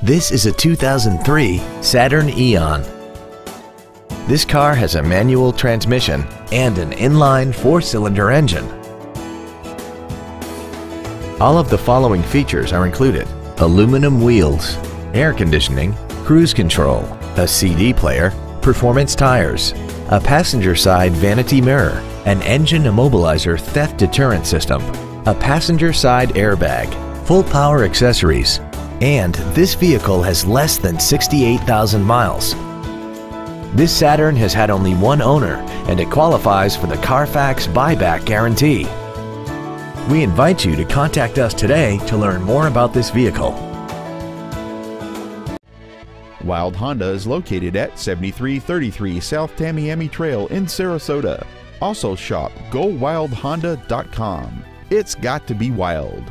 This is a 2003 Saturn Ion. This car has a manual transmission and an inline four-cylinder engine. All of the following features are included. Aluminum wheels, air conditioning, cruise control, a CD player, performance tires, a passenger side vanity mirror, an engine immobilizer theft deterrent system, a passenger side airbag, full power accessories, and this vehicle has less than 68,000 miles. This Saturn has had only one owner and it qualifies for the Carfax buyback guarantee. We invite you to contact us today to learn more about this vehicle. Wilde Honda is located at 7333 South Tamiami Trail in Sarasota. Also shop GoWildeHonda.com. It's got to be wild.